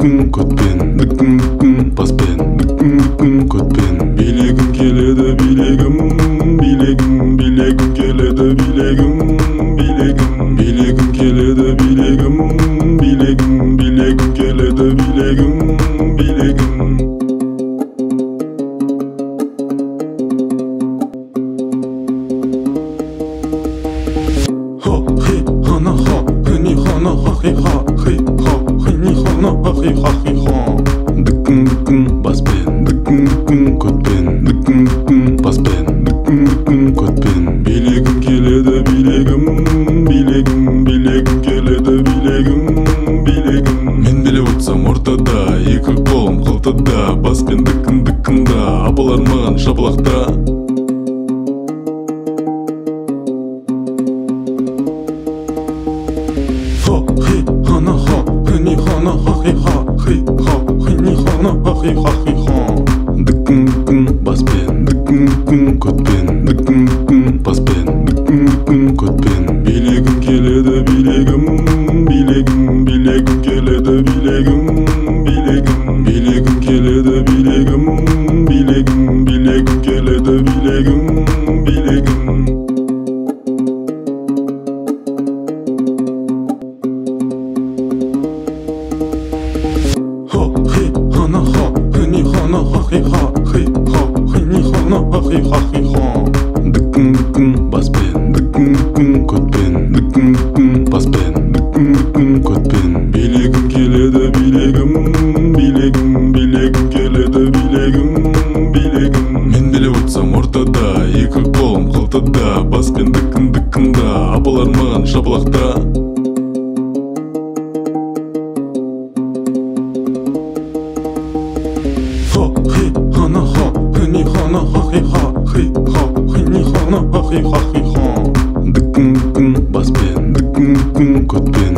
Looking good. Looking Баспен дікінді-кінді апалар маған жабылақта Хо, хи, хана, хо, хи, ни, хана, ха, хи, ха Хи, ха, хи, ни, хана, ха, хи, ха, ха Дікін-дікін, баспен, дікін-дікін, көтпен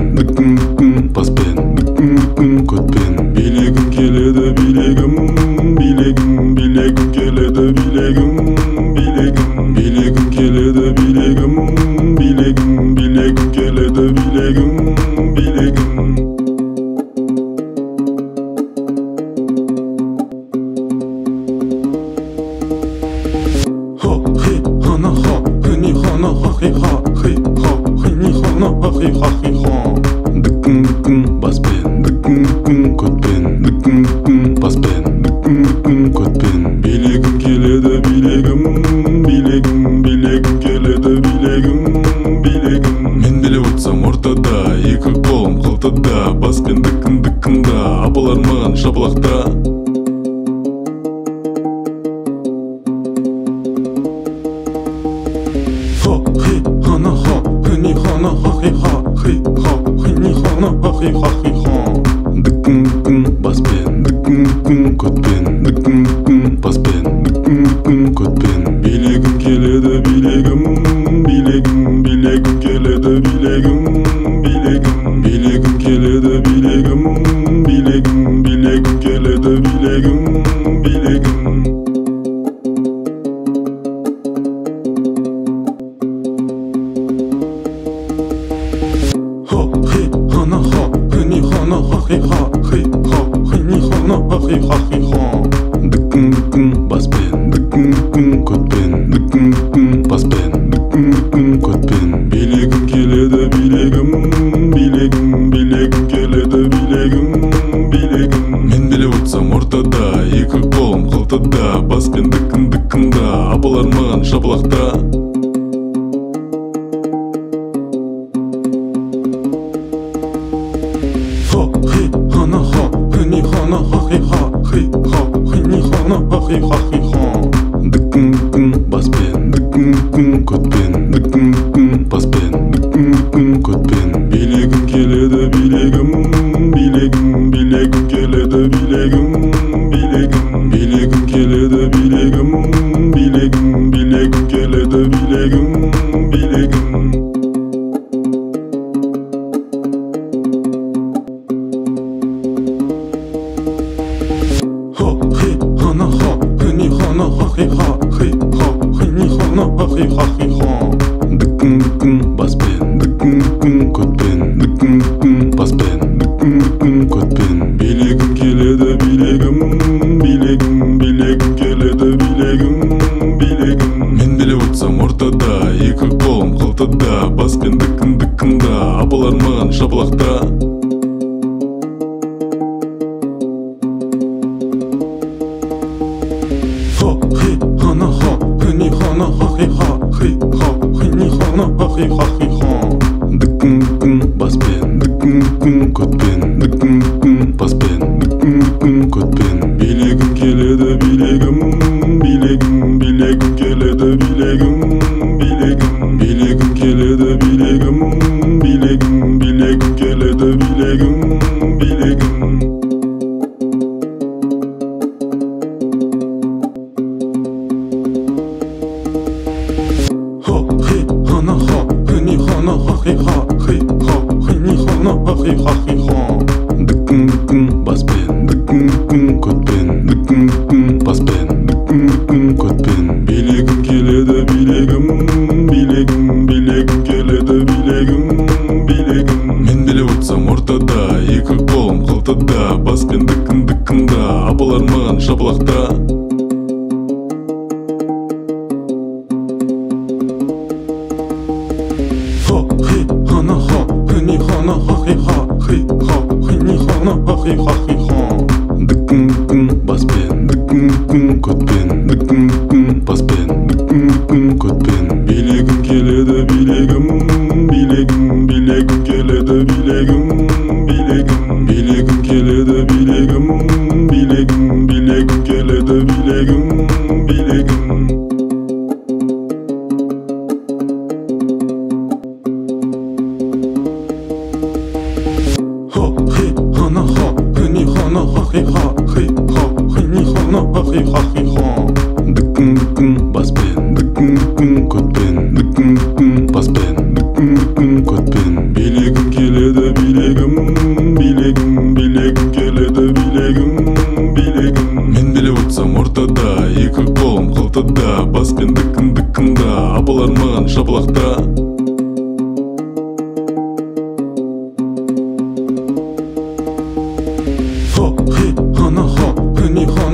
Хи ха хи ни ха на ха хи ха хей ха дікін дікін баспен дікін дікін көтпен дікін дікін баспен дікін дікін көтпен билегім келеді билегім билегім билегім келеді билегім билегім мен билеп отырсам ортада екі қолым қалтада баспен дікін дікін да маған шапалақта good thing.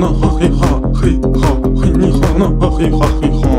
好呢，好嘿哈，嘿哈，嘿你好呢，好嘿哈，嘿哈。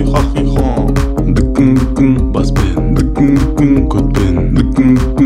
хи ха хи баспен дыкын дыкын көппен дыкын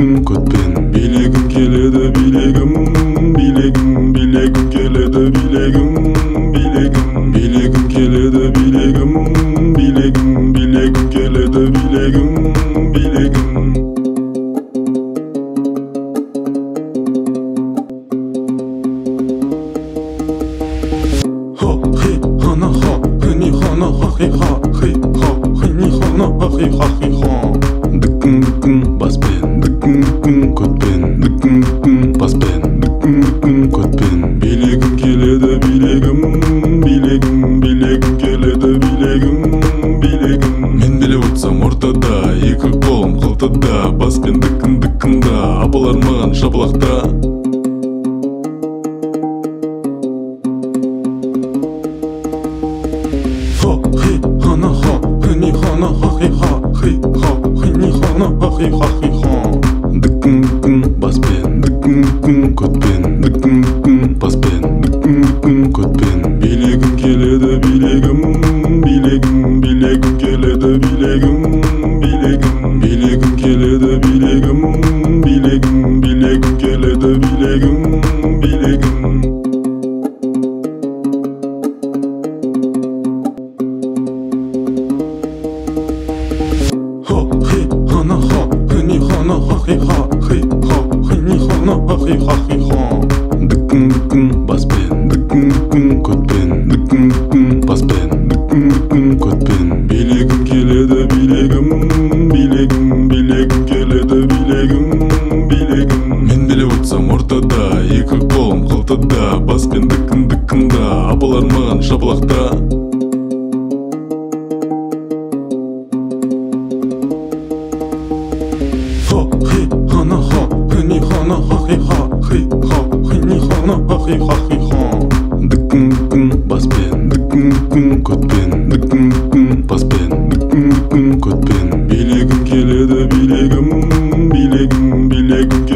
Mm-hmm. хақи хақи хон дікін баспен дікін дікін көтпен дікін дікін баспен дікін дікін көтпен билегім келеді билегім билегім билегім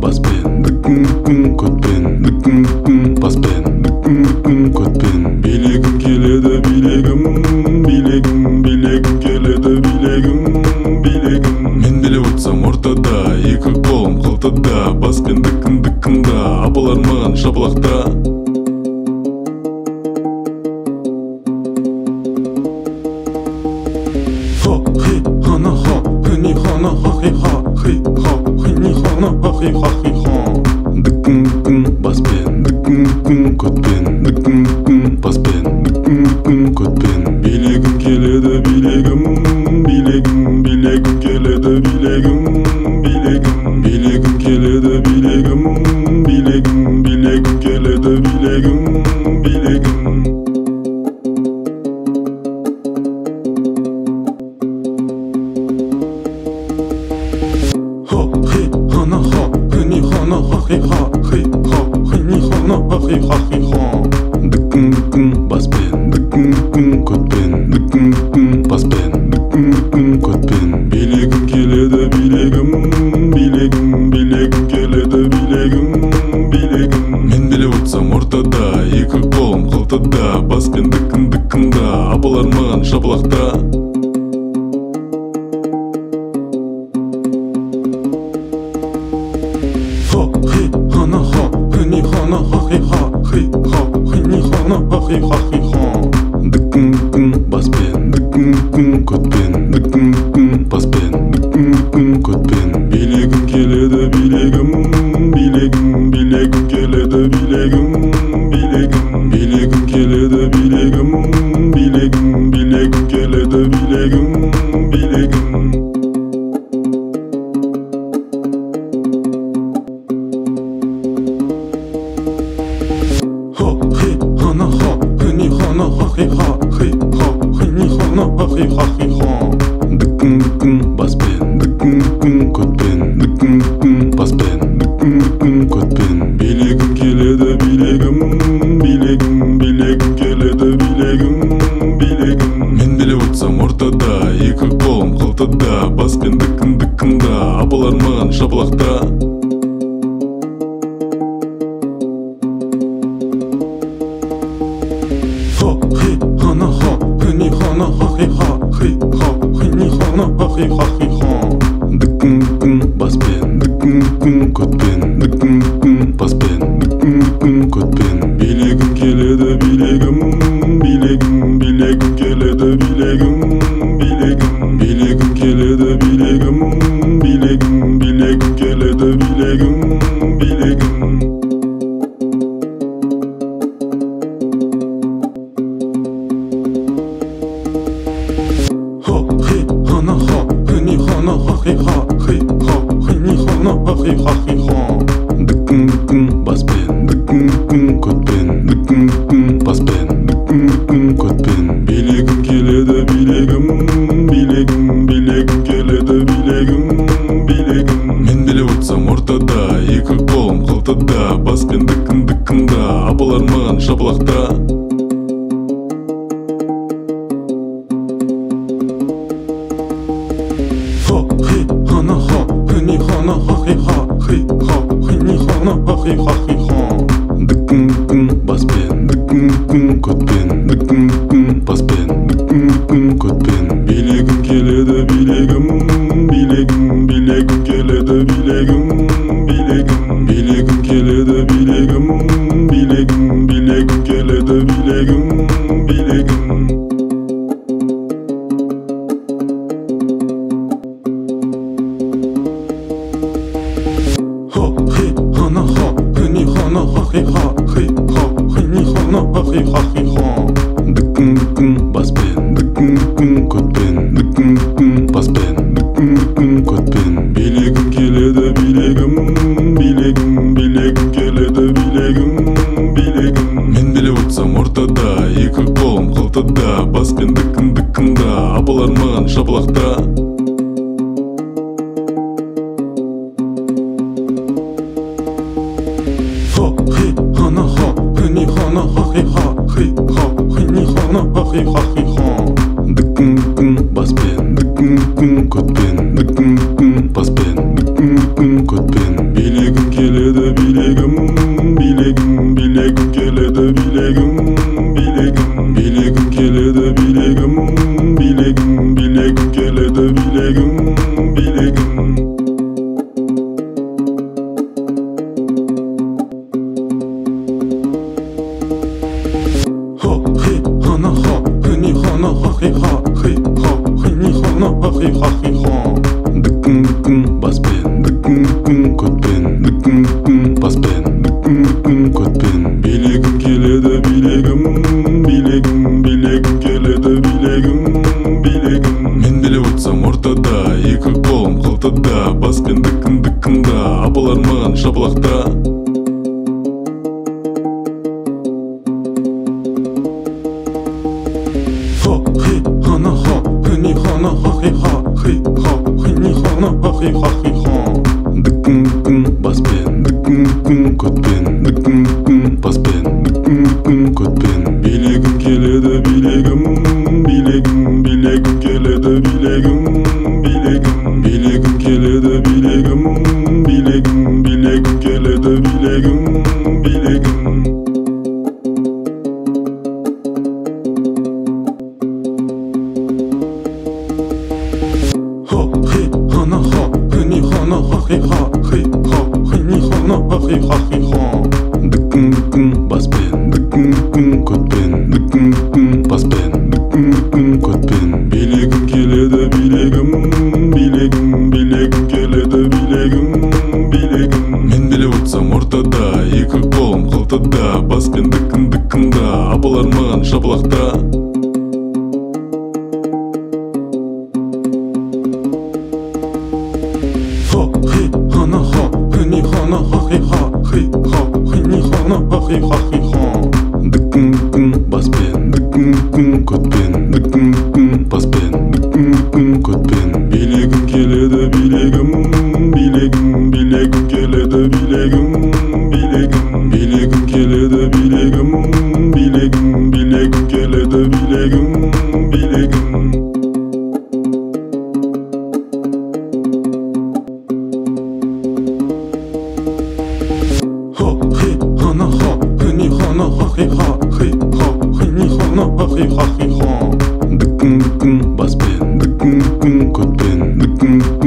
баспен котпен баспен котпен билегім келеді билегім билегім билегім келеді билегім билегім мен билеп отырсам ортада екі қолым қалтада баспен дікін дікінда апалар маған шапалақта You. ана ахи хахи хан дікін дікін баспен дікін дікін көтпен дікін дікін бен дыкын дыкында маған жабылақта. rire, rire, rire, rire, rire, rire, rire, rire, rire, rire, rire, rire, rire, rire, rire, rire, rire, rire,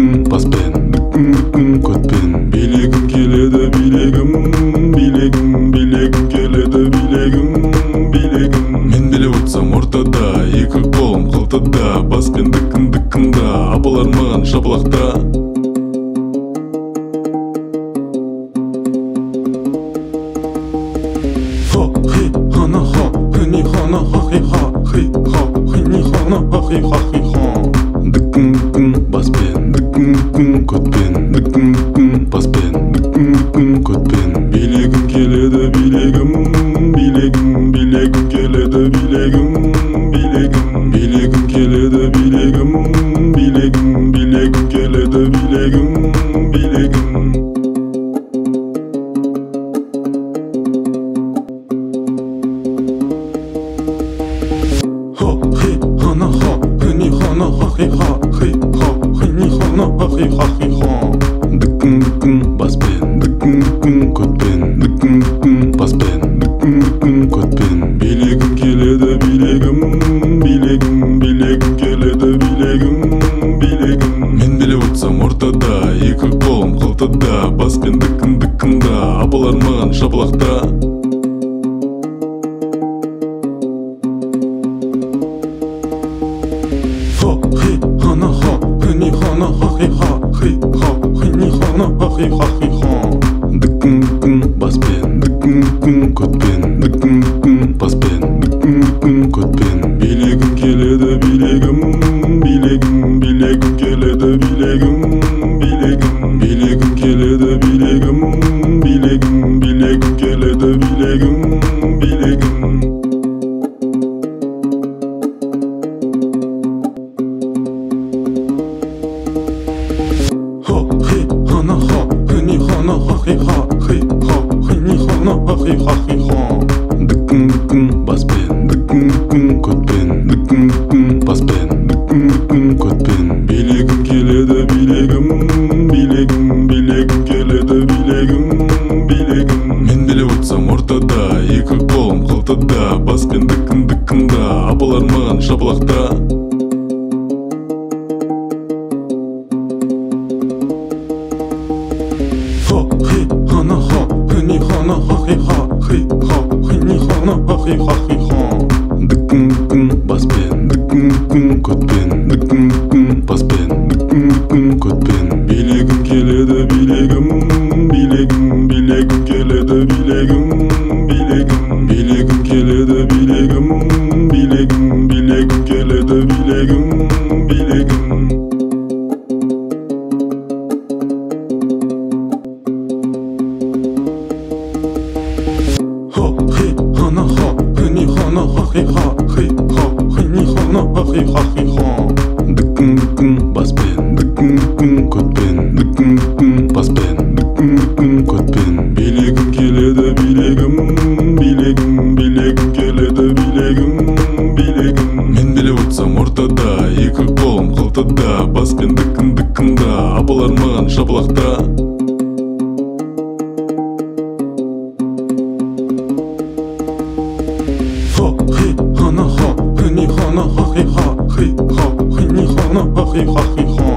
на хахи ха хи ха хи ни ха на хахи ха хи ха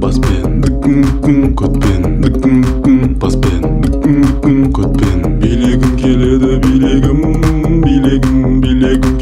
баспен дыкым дыкым көтпен дыкым дыкым баспен дыкым дыкым көтпен билегім келеді билегім билегім билегім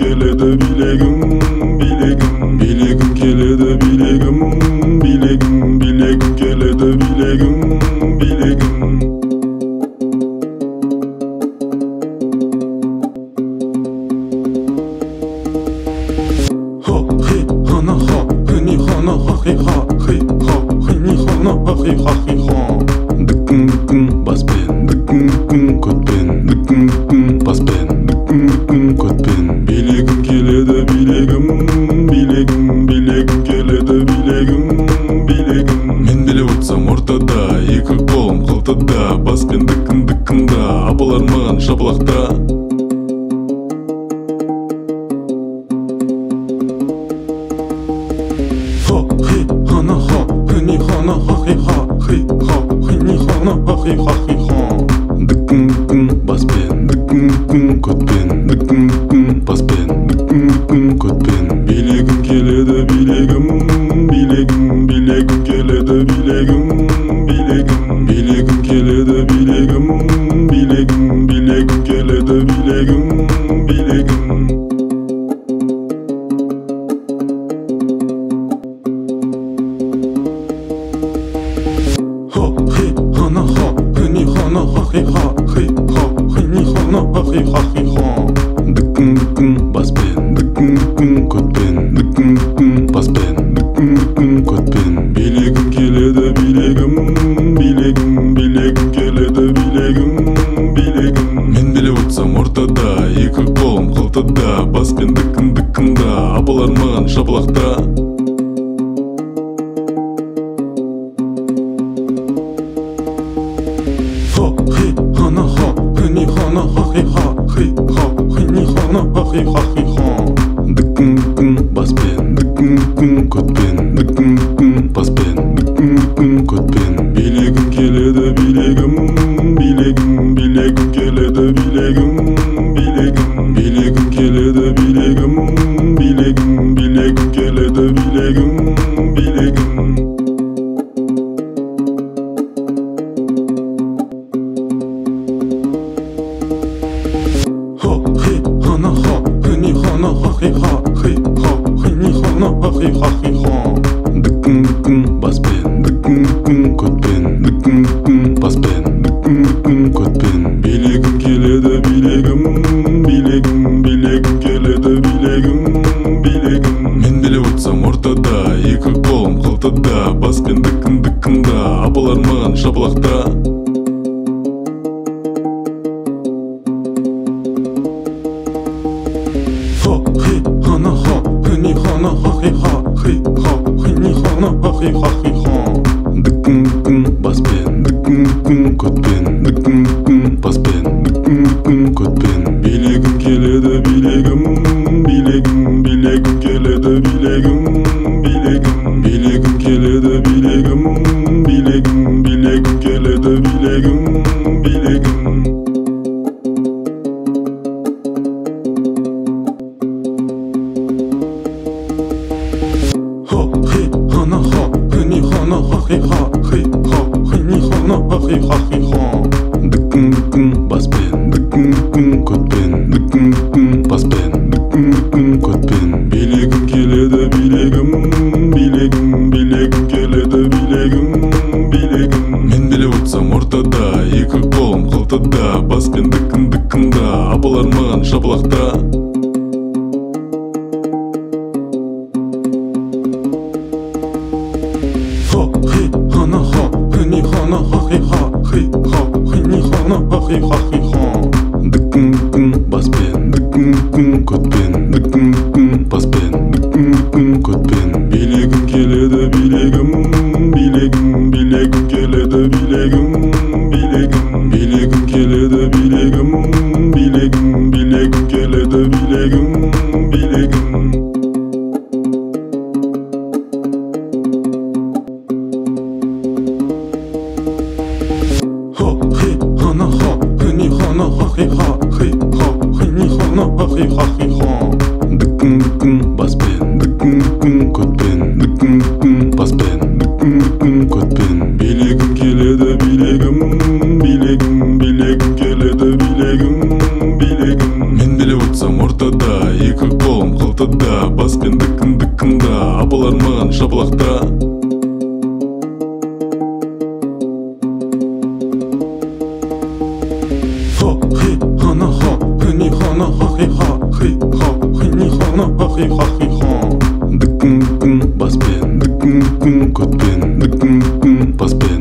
gut bin. Was bin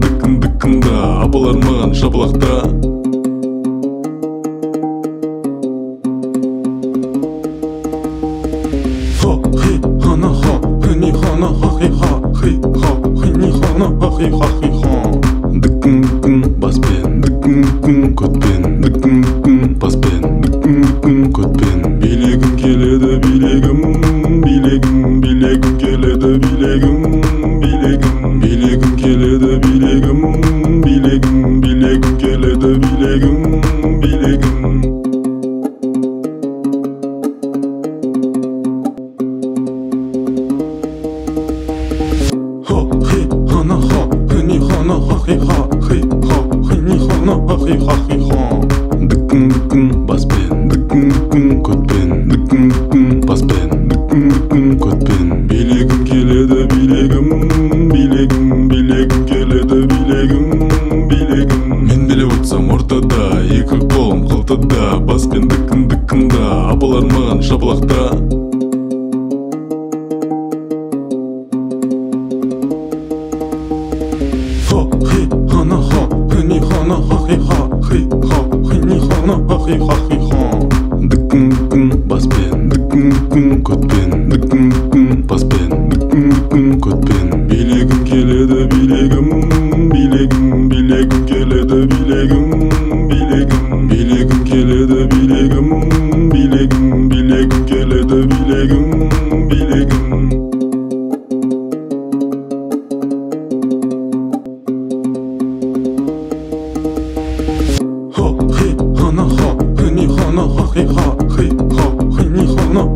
кіндік кіндік апалар маған шапалақта. Хо хи хана хо хни хана ха хи ха хи ха хини хана ха хи ха хи ха дікін дікін баспен дікін дікін көтпен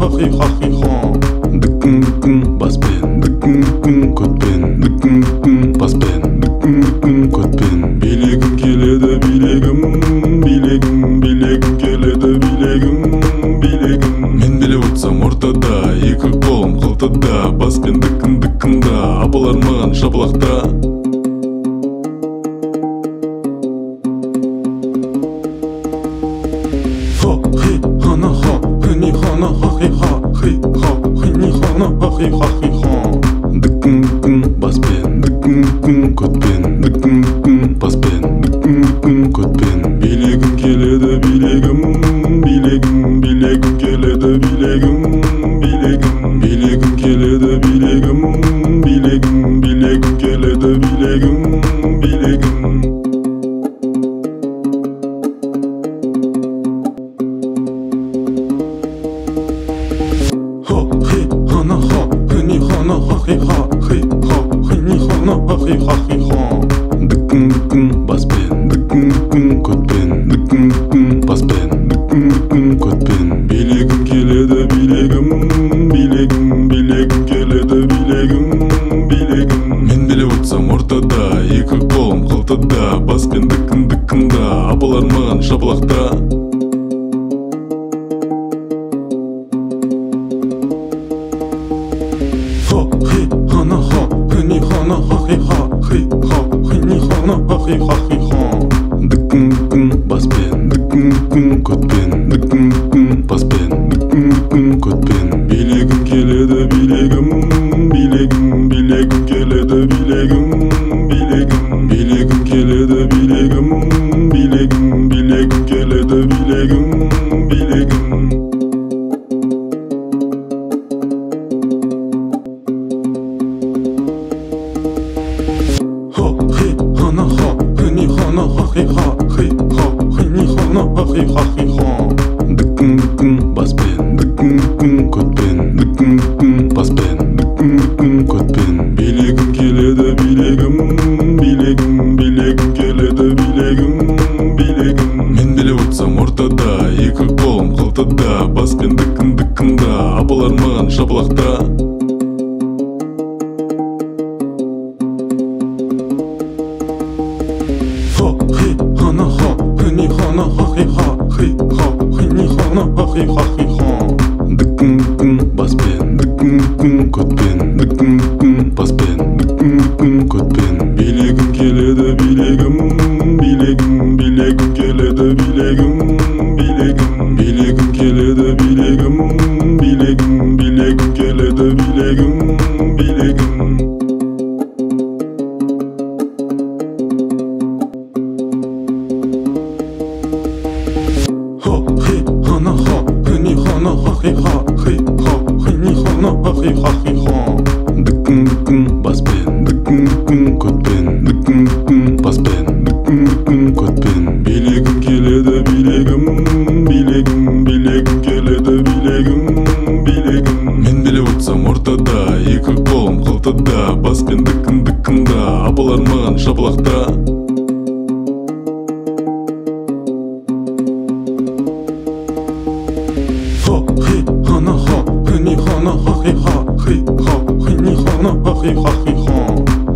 ахихахиха дікін дікін баспен дікін дікін көтпен дікін дікін баспен дікін дүкін көтпен билегім келеді билегім билегім билегім келеді билегім билегім мен билеп отырсам ортада екі қолым қалтада баспен дікін дікінда апалар маған шапалақта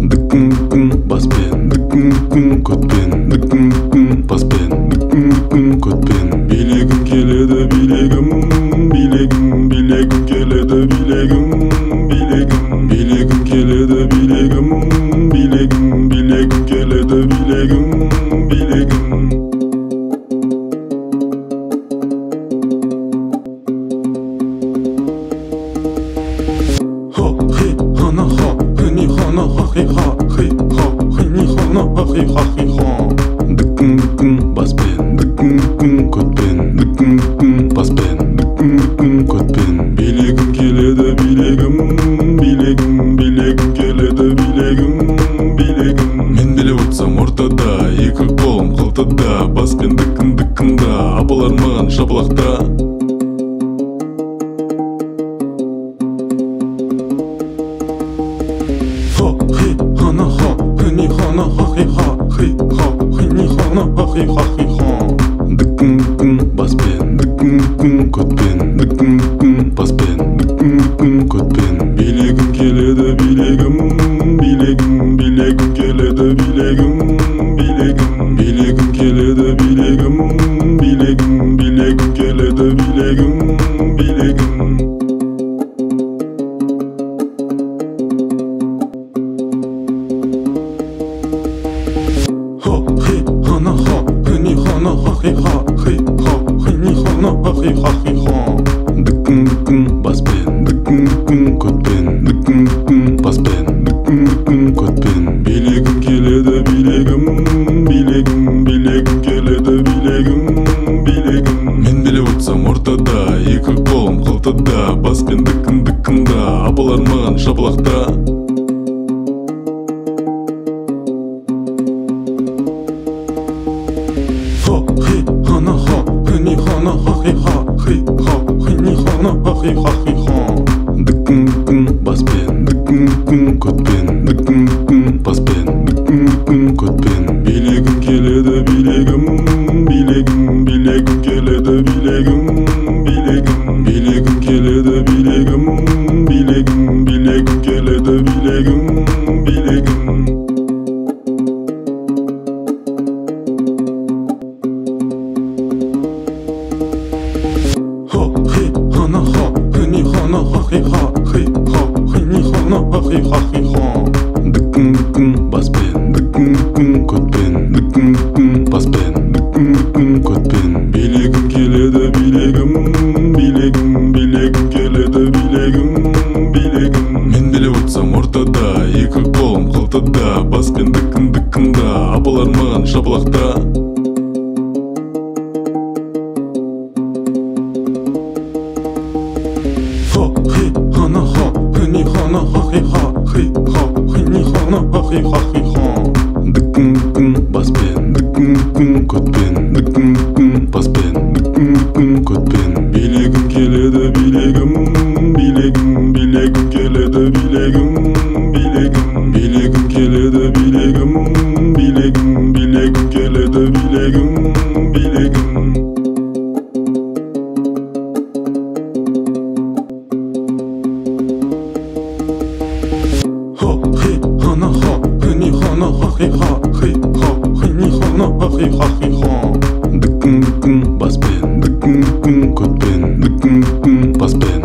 Dikkum dikkum bass band Dikkum dikkum kot band билегім келеді билегім билегім мен билеп отсам ортада екі қолым қалтада баспен дікін дікінда апалар маған шапалақта дікім Дүкін баспен дікім дікім көтпен Iran, Dicken, Dicken, was bin, Dicken, Dicken, Gott bin, was bin.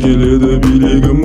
etkileyebilirim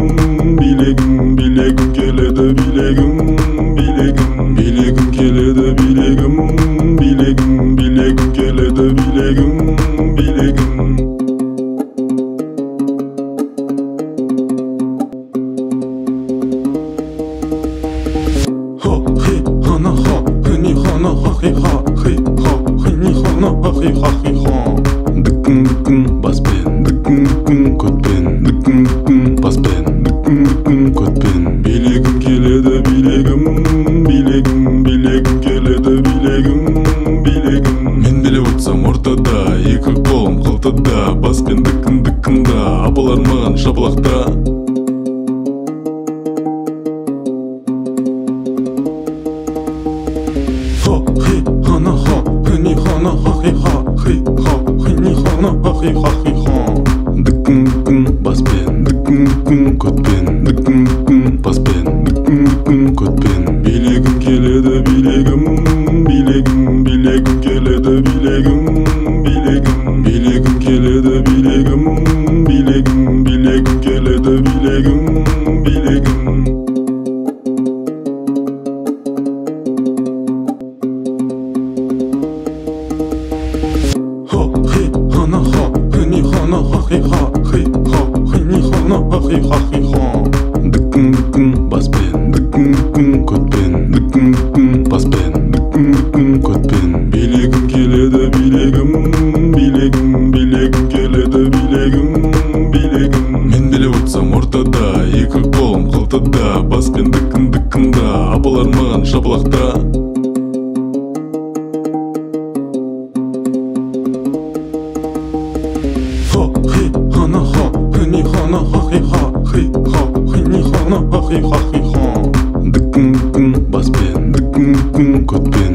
na ha ha hi ha hi ni ben.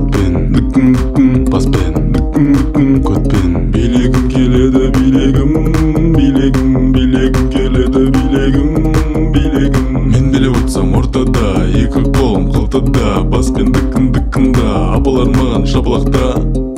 отпен баспен көтпен билегім келеді билегім билегім билегім келеді билегім билегім. Мен билеп отырсам ортада екі қолым қалтада баспен дікін дікінда апалар маған шапалақта.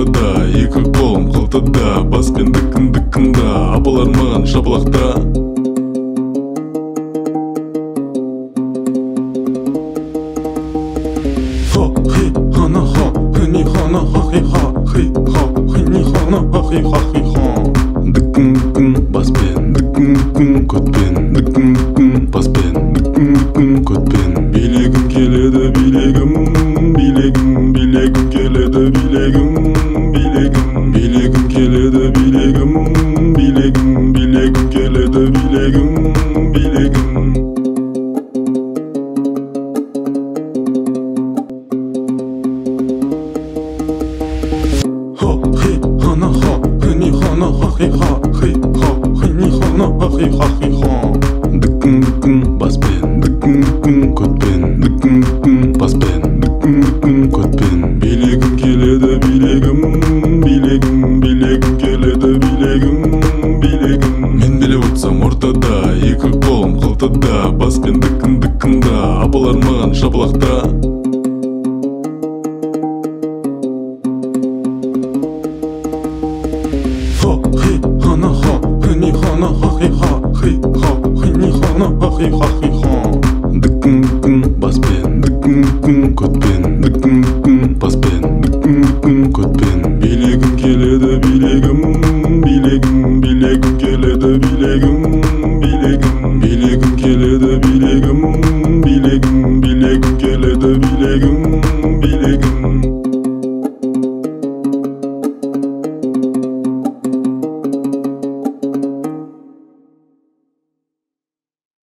ортада екі қолым қалтада баспен дікін дікінда апал арман шапалақта дікін дікін баспен дікін дікін көтпен